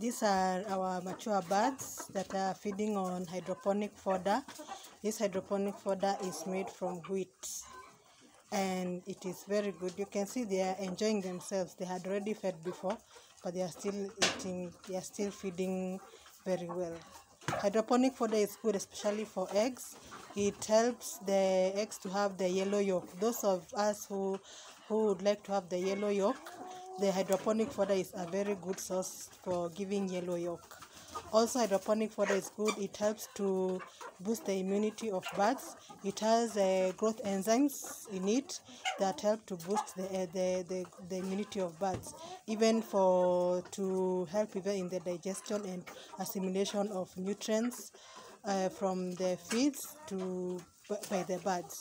These are our mature birds that are feeding on hydroponic fodder. This hydroponic fodder is made from wheat and it is very good. You can see they are enjoying themselves. They had already fed before, but they are still eating, they are still feeding very well. Hydroponic fodder is good, especially for eggs. It helps the eggs to have the yellow yolk. Those of us who who would like to have the yellow yolk, the hydroponic fodder is a very good source for giving yellow yolk. Also, hydroponic fodder is good. It helps to boost the immunity of birds. It has uh, growth enzymes in it that help to boost the, uh, the, the, the immunity of birds, even for to help even in the digestion and assimilation of nutrients uh, from the feeds to by the birds.